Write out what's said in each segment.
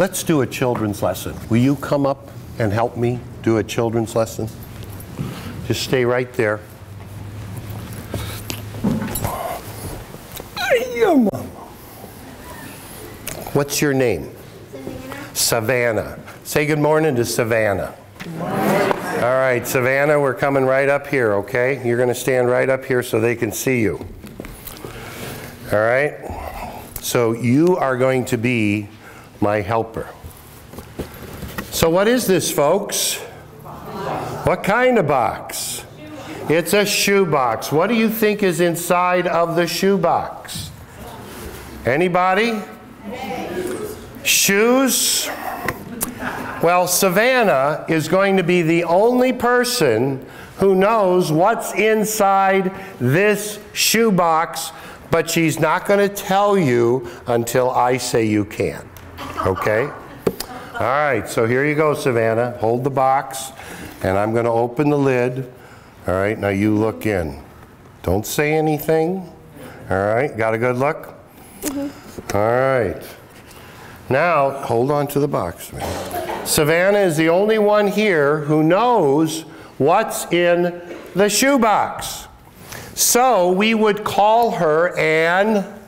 Let's do a children's lesson. Will you come up and help me do a children's lesson? Just stay right there. What's your name? Savannah. Savannah. Say good morning to Savannah. All right, Savannah, we're coming right up here, okay? You're going to stand right up here so they can see you. All right? So you are going to be my helper. So, what is this, folks? What kind of box? It's a shoebox. What do you think is inside of the shoebox? Anybody? Shoes? Well, Savannah is going to be the only person who knows what's inside this shoebox, but she's not going to tell you until I say you can. Okay? All right, so here you go, Savannah. Hold the box, and I'm going to open the lid. All right, now you look in. Don't say anything. All right, got a good look? Mm-hmm. All right. Now, hold on to the box. Savannah is the only one here who knows what's in the shoebox. So we would call her an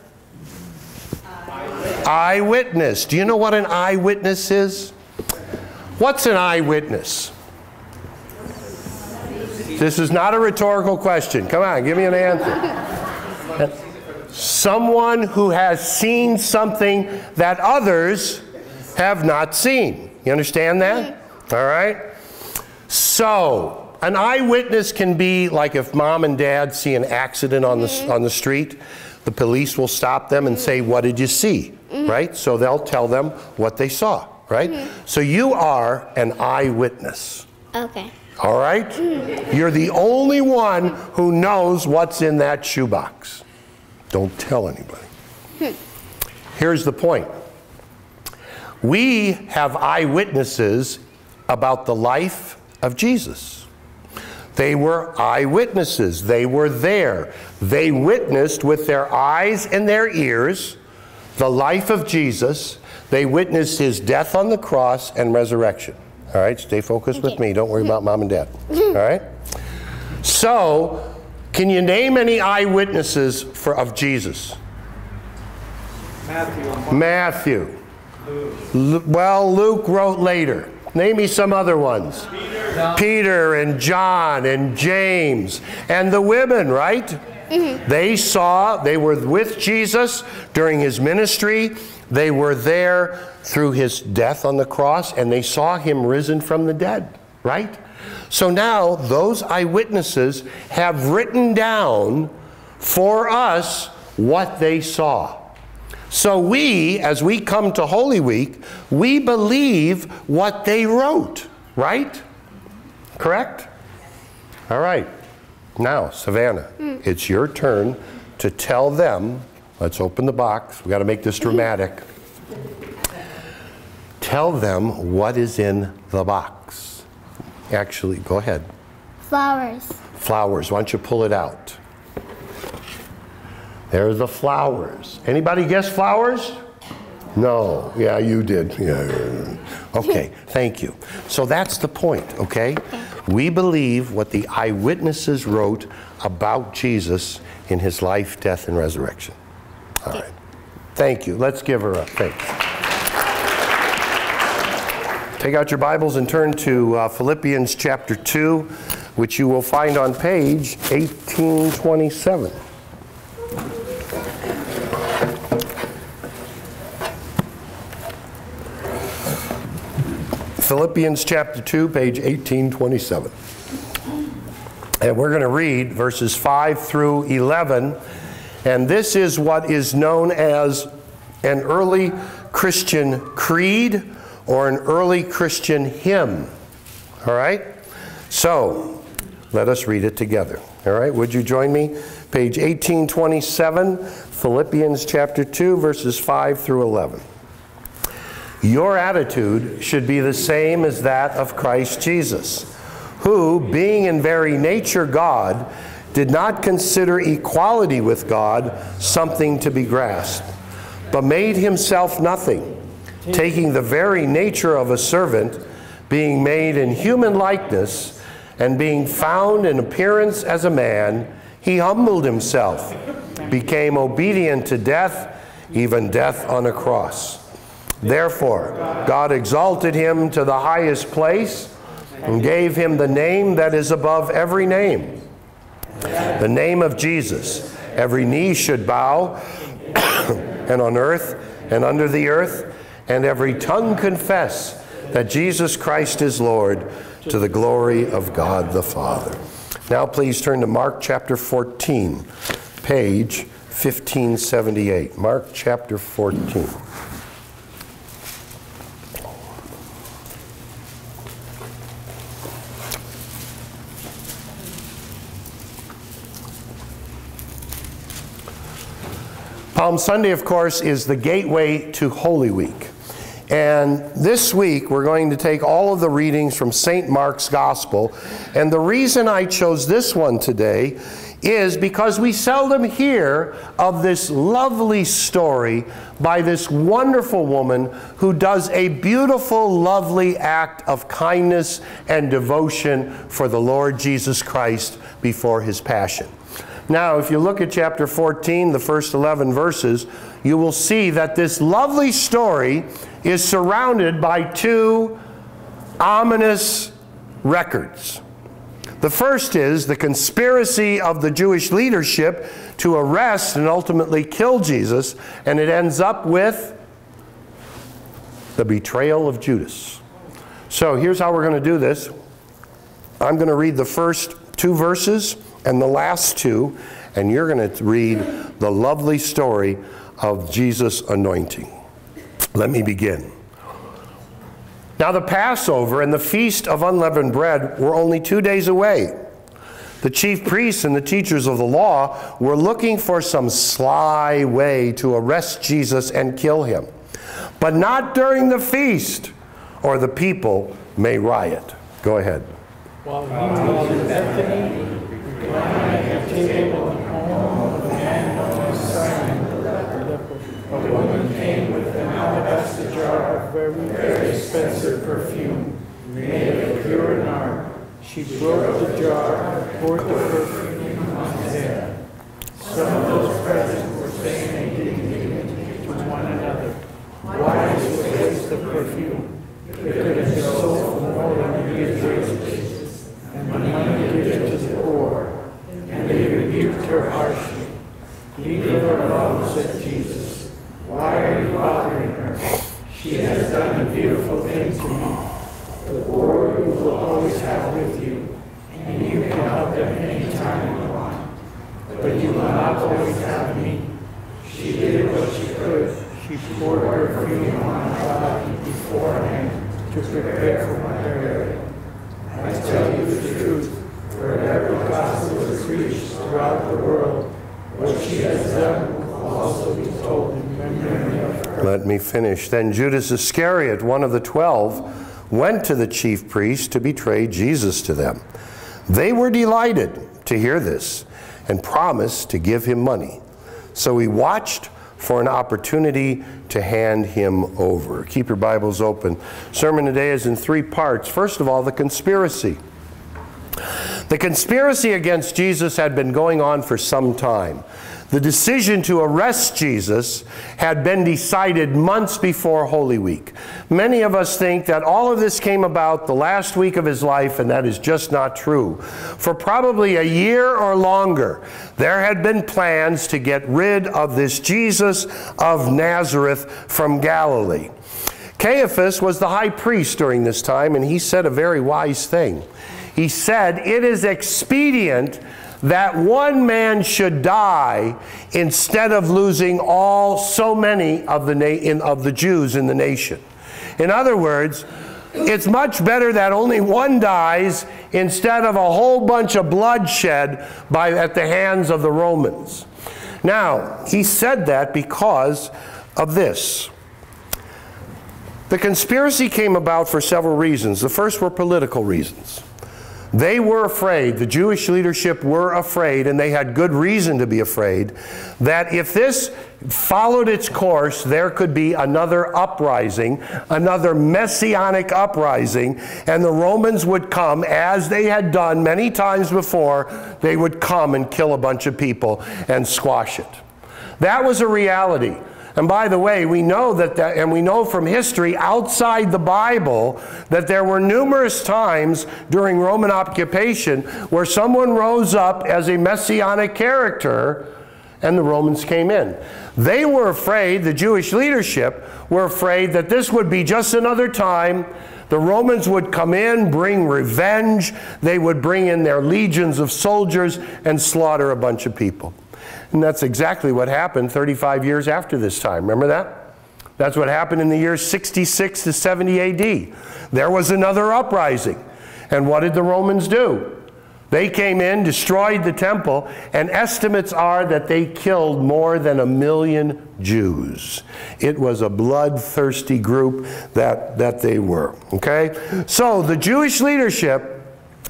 eyewitness. Do you know what an eyewitness is? What's an eyewitness? This is not a rhetorical question. Come on, give me an answer. Someone who has seen something that others have not seen. You understand that? Mm-hmm. All right? So, an eyewitness can be like if mom and dad see an accident on the, mm-hmm. on the street, the police will stop them and mm-hmm. say, What did you see? Mm-hmm. Right? So they'll tell them what they saw, right? Mm-hmm. So you are an eyewitness. Okay. All right? Mm-hmm. You're the only one who knows what's in that shoebox. Don't tell anybody. Hmm. Here's the point we have eyewitnesses about the life of Jesus. They were eyewitnesses, they were there. They witnessed with their eyes and their ears the life of Jesus. They witnessed his death on the cross and resurrection. All right, stay focused with me. Don't worry about mom and dad. All right? So, can you name any eyewitnesses for, of Jesus? Matthew. Matthew. Lu- well, Luke wrote later. Name me some other ones. Peter. Peter and John and James and the women, right? Mm-hmm. They saw, they were with Jesus during his ministry. They were there through his death on the cross and they saw him risen from the dead, right? So now those eyewitnesses have written down for us what they saw. So we, as we come to Holy Week, we believe what they wrote, right? Correct? All right. Now, Savannah, hmm. it's your turn to tell them. Let's open the box. We got to make this dramatic. Tell them what is in the box. Actually, go ahead. Flowers. Flowers. Why don't you pull it out? There's the flowers. Anybody guess flowers? No. Yeah, you did. Yeah. Okay, thank you. So that's the point, okay? We believe what the eyewitnesses wrote about Jesus in his life, death, and resurrection. All right. Thank you. Let's give her a thanks. Take out your Bibles and turn to uh, Philippians chapter 2, which you will find on page 1827. Philippians chapter 2, page 1827. And we're going to read verses 5 through 11. And this is what is known as an early Christian creed or an early Christian hymn. All right? So, let us read it together. All right? Would you join me? Page 1827, Philippians chapter 2, verses 5 through 11. Your attitude should be the same as that of Christ Jesus, who, being in very nature God, did not consider equality with God something to be grasped, but made himself nothing, taking the very nature of a servant, being made in human likeness, and being found in appearance as a man, he humbled himself, became obedient to death, even death on a cross. Therefore, God exalted him to the highest place and gave him the name that is above every name. The name of Jesus. Every knee should bow, and on earth and under the earth, and every tongue confess that Jesus Christ is Lord to the glory of God the Father. Now, please turn to Mark chapter 14, page 1578. Mark chapter 14. Palm Sunday, of course, is the gateway to Holy Week. And this week, we're going to take all of the readings from St. Mark's Gospel. And the reason I chose this one today is because we seldom hear of this lovely story by this wonderful woman who does a beautiful, lovely act of kindness and devotion for the Lord Jesus Christ before his passion. Now, if you look at chapter 14, the first 11 verses, you will see that this lovely story is surrounded by two ominous records. The first is the conspiracy of the Jewish leadership to arrest and ultimately kill Jesus, and it ends up with the betrayal of Judas. So here's how we're going to do this. I'm going to read the first two verses and the last two, and you're going to read the lovely story of Jesus' anointing. Let me begin. Now, the Passover and the Feast of Unleavened Bread were only two days away. The chief priests and the teachers of the law were looking for some sly way to arrest Jesus and kill him. But not during the feast, or the people may riot. Go ahead. While he was Bethany, perfume made of pure nard. She broke the jar, poured the perfume on his head. Some of those present were saying indignantly to one another, Why did you waste the perfume? It could have been sold for more than a year's wages, and money given to the poor. And they rebuked her harshly. Leave her alone, said Jesus. Why are you bothering her? She has done a beautiful thing to me. The poor you will always have with you, and you can help them any time you want. But you will not always have me. She did what she could. She poured her perfume on my body beforehand to prepare for my burial. I tell you the truth wherever the gospel is preached throughout the world, what she has done will also be told in memory of her. Let me finish. Then Judas Iscariot, one of the twelve, went to the chief priests to betray Jesus to them. They were delighted to hear this and promised to give him money. So he watched for an opportunity to hand him over. Keep your Bibles open. Sermon today is in three parts. First of all, the conspiracy. The conspiracy against Jesus had been going on for some time. The decision to arrest Jesus had been decided months before Holy Week. Many of us think that all of this came about the last week of his life, and that is just not true. For probably a year or longer, there had been plans to get rid of this Jesus of Nazareth from Galilee. Caiaphas was the high priest during this time, and he said a very wise thing. He said, It is expedient that one man should die instead of losing all so many of the, in, of the Jews in the nation. In other words, it's much better that only one dies instead of a whole bunch of bloodshed by, at the hands of the Romans. Now, he said that because of this. The conspiracy came about for several reasons. The first were political reasons. They were afraid, the Jewish leadership were afraid, and they had good reason to be afraid, that if this followed its course, there could be another uprising, another messianic uprising, and the Romans would come, as they had done many times before, they would come and kill a bunch of people and squash it. That was a reality. And by the way, we know that, that, and we know from history outside the Bible that there were numerous times during Roman occupation where someone rose up as a messianic character and the Romans came in. They were afraid, the Jewish leadership were afraid that this would be just another time the Romans would come in, bring revenge, they would bring in their legions of soldiers and slaughter a bunch of people. And that's exactly what happened 35 years after this time. Remember that? That's what happened in the years 66 to 70 AD. There was another uprising. And what did the Romans do? They came in, destroyed the temple, and estimates are that they killed more than a million Jews. It was a bloodthirsty group that, that they were. Okay? So the Jewish leadership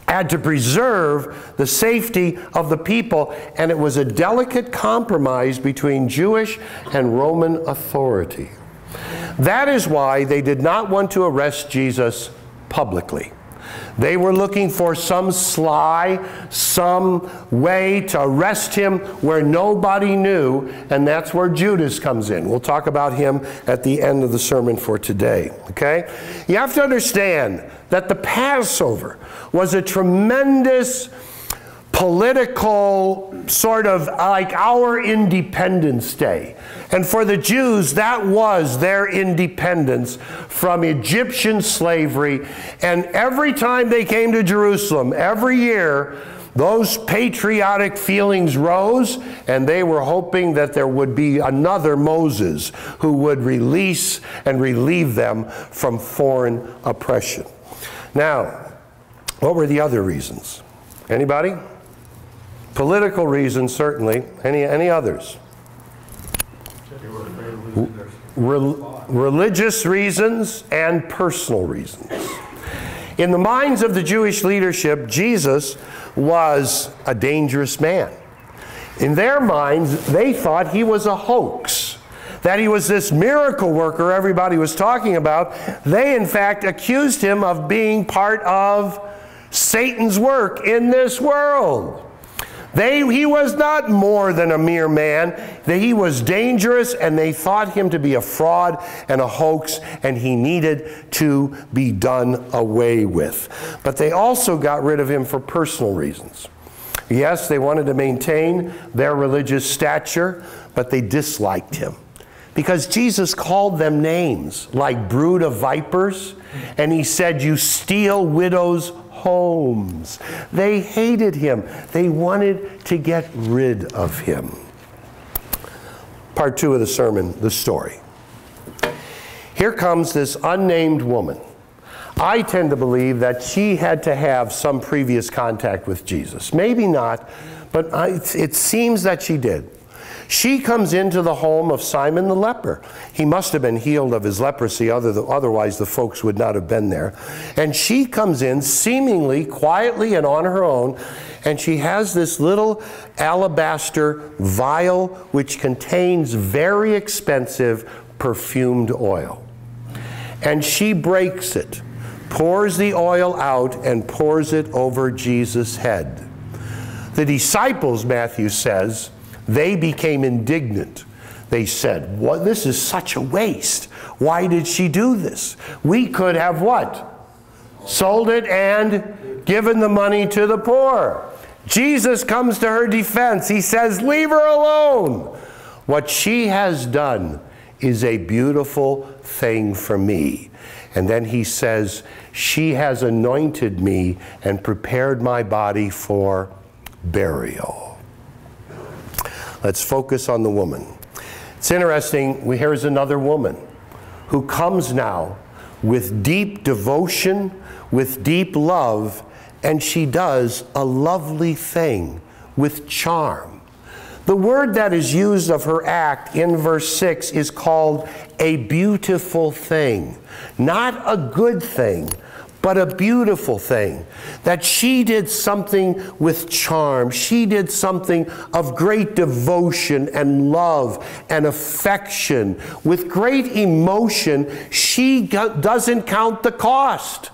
had to preserve the safety of the people, and it was a delicate compromise between Jewish and Roman authority. That is why they did not want to arrest Jesus publicly. They were looking for some sly, some way to arrest him where nobody knew, and that's where Judas comes in. We'll talk about him at the end of the sermon for today. Okay? You have to understand that the Passover was a tremendous political sort of like our Independence Day. And for the Jews, that was their independence from Egyptian slavery. And every time they came to Jerusalem, every year, those patriotic feelings rose, and they were hoping that there would be another Moses who would release and relieve them from foreign oppression. Now, what were the other reasons? Anybody? Political reasons, certainly. Any, any others? Re religious reasons and personal reasons. In the minds of the Jewish leadership, Jesus was a dangerous man. In their minds, they thought he was a hoax, that he was this miracle worker everybody was talking about. They, in fact, accused him of being part of Satan's work in this world. They, he was not more than a mere man. That he was dangerous, and they thought him to be a fraud and a hoax, and he needed to be done away with. But they also got rid of him for personal reasons. Yes, they wanted to maintain their religious stature, but they disliked him. Because Jesus called them names like brood of vipers, and he said, You steal widows' homes. They hated him. They wanted to get rid of him. Part two of the sermon, the story. Here comes this unnamed woman. I tend to believe that she had to have some previous contact with Jesus. Maybe not, but it seems that she did. She comes into the home of Simon the leper. He must have been healed of his leprosy, otherwise, the folks would not have been there. And she comes in seemingly quietly and on her own, and she has this little alabaster vial which contains very expensive perfumed oil. And she breaks it, pours the oil out, and pours it over Jesus' head. The disciples, Matthew says, they became indignant. They said, what, this is such a waste. Why did she do this? We could have what? Sold it and given the money to the poor. Jesus comes to her defense. He says, Leave her alone. What she has done is a beautiful thing for me. And then he says, She has anointed me and prepared my body for burial. Let's focus on the woman. It's interesting, we here's another woman who comes now with deep devotion, with deep love, and she does a lovely thing with charm. The word that is used of her act in verse 6 is called a beautiful thing. Not a good thing, but a beautiful thing. That she did something with charm. She did something of great devotion and love and affection. With great emotion, she doesn't count the cost.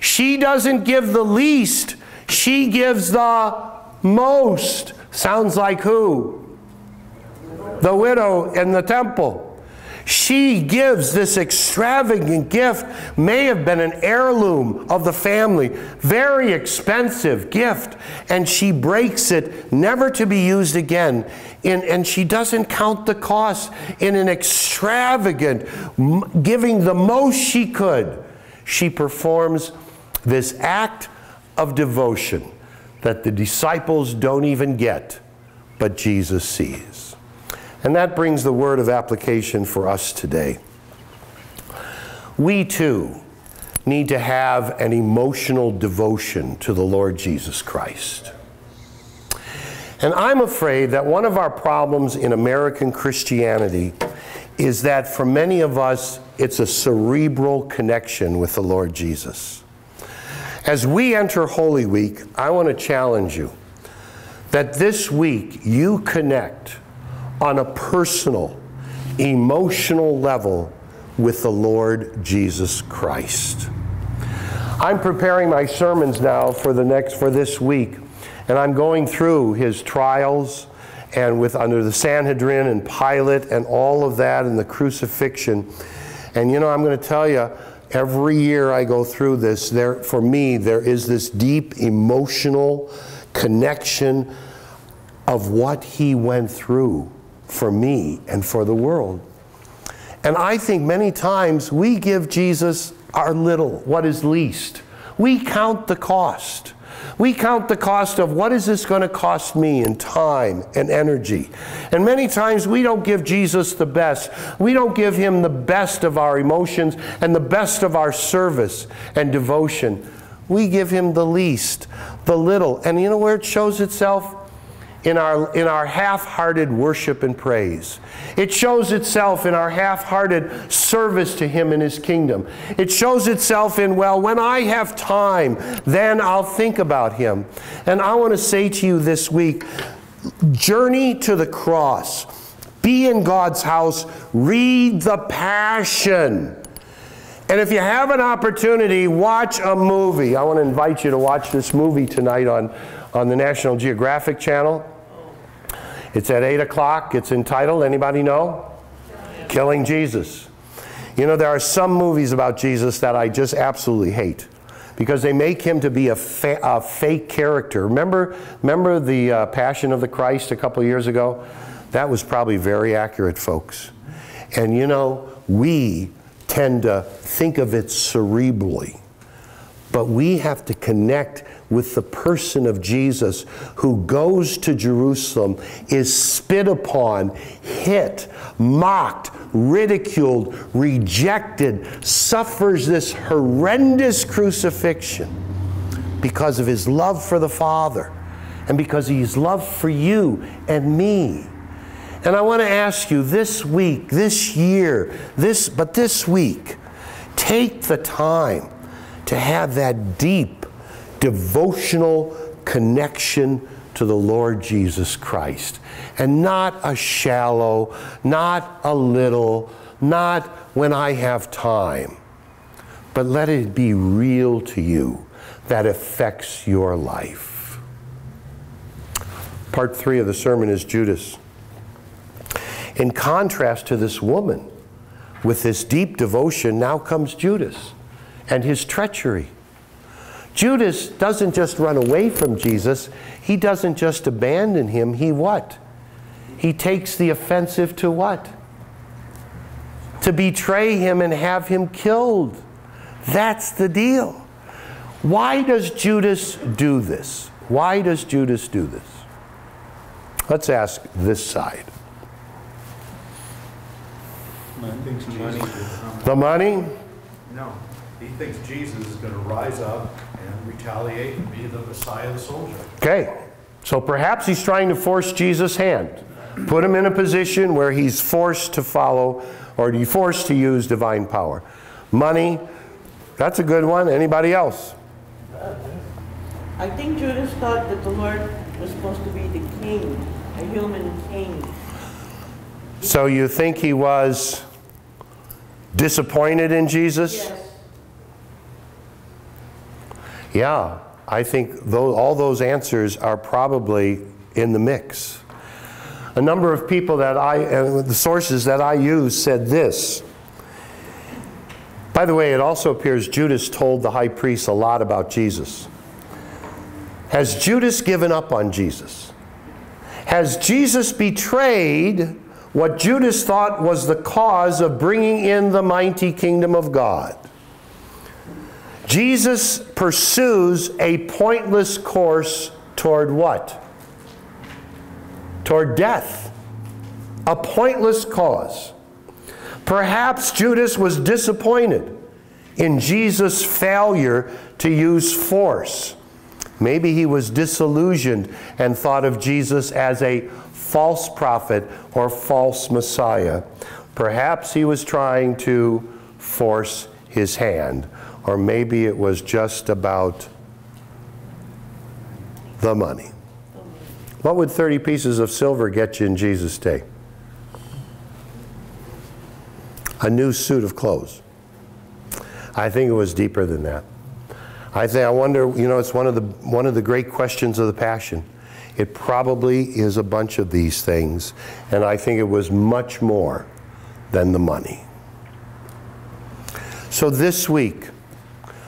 She doesn't give the least, she gives the most. Sounds like who? The widow in the temple. She gives this extravagant gift, may have been an heirloom of the family, very expensive gift, and she breaks it, never to be used again. In, and she doesn't count the cost in an extravagant, giving the most she could. She performs this act of devotion that the disciples don't even get, but Jesus sees. And that brings the word of application for us today. We too need to have an emotional devotion to the Lord Jesus Christ. And I'm afraid that one of our problems in American Christianity is that for many of us, it's a cerebral connection with the Lord Jesus. As we enter Holy Week, I want to challenge you that this week you connect on a personal, emotional level with the Lord Jesus Christ. I'm preparing my sermons now for the next for this week, and I'm going through his trials and with under the Sanhedrin and Pilate and all of that and the crucifixion. And you know, I'm going to tell you, every year I go through this, there for me there is this deep emotional connection of what he went through for me and for the world. And I think many times we give Jesus our little, what is least. We count the cost. We count the cost of what is this going to cost me in time and energy. And many times we don't give Jesus the best. We don't give him the best of our emotions and the best of our service and devotion. We give him the least, the little. And you know where it shows itself? In our, in our half hearted worship and praise. It shows itself in our half hearted service to Him in His kingdom. It shows itself in, well, when I have time, then I'll think about Him. And I want to say to you this week journey to the cross, be in God's house, read the Passion. And if you have an opportunity, watch a movie. I want to invite you to watch this movie tonight on, on the National Geographic Channel. It's at 8 o'clock. It's entitled, anybody know? Killing Jesus. You know, there are some movies about Jesus that I just absolutely hate because they make him to be a, fa a fake character. Remember, remember the uh, Passion of the Christ a couple years ago? That was probably very accurate, folks. And you know, we tend to think of it cerebrally, but we have to connect with the person of Jesus who goes to Jerusalem, is spit upon, hit, mocked, ridiculed, rejected, suffers this horrendous crucifixion because of his love for the Father and because his love for you and me. And I want to ask you this week, this year, this but this week, take the time to have that deep devotional connection to the Lord Jesus Christ. And not a shallow, not a little, not when I have time, but let it be real to you that affects your life. Part three of the sermon is Judas. In contrast to this woman, with this deep devotion, now comes Judas and his treachery. Judas doesn't just run away from Jesus. He doesn't just abandon him. He what? He takes the offensive to what? To betray him and have him killed. That's the deal. Why does Judas do this? Why does Judas do this? Let's ask this side. The money? No. He thinks Jesus is going to rise up and retaliate and be the Messiah, the soldier. Okay. So perhaps he's trying to force Jesus' hand, put him in a position where he's forced to follow or he's forced to use divine power. Money, That's a good one. Anybody else? I think Judas thought that the Lord was supposed to be the king, a human king. So you think he was disappointed in Jesus? Yes. Yeah, I think tho- all those answers are probably in the mix. A number of people that I, uh, the sources that I use said this. By the way, it also appears Judas told the high priest a lot about Jesus. Has Judas given up on Jesus? Has Jesus betrayed what Judas thought was the cause of bringing in the mighty kingdom of God? Jesus pursues a pointless course toward what? Toward death. A pointless cause. Perhaps Judas was disappointed in Jesus' failure to use force. Maybe he was disillusioned and thought of Jesus as a false prophet or false Messiah. Perhaps he was trying to force his hand, or maybe it was just about the money. What would 30 pieces of silver get you in Jesus' day? A new suit of clothes. I think it was deeper than that. I think I wonder, you know, it's one of the one of the great questions of the passion. It probably is a bunch of these things, and I think it was much more than the money. So this week,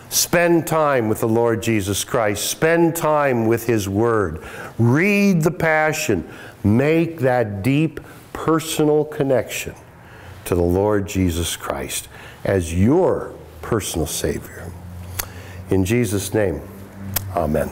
spend time with the Lord Jesus Christ. Spend time with his word. Read the passion. Make that deep personal connection to the Lord Jesus Christ as your personal savior. In Jesus' name, amen.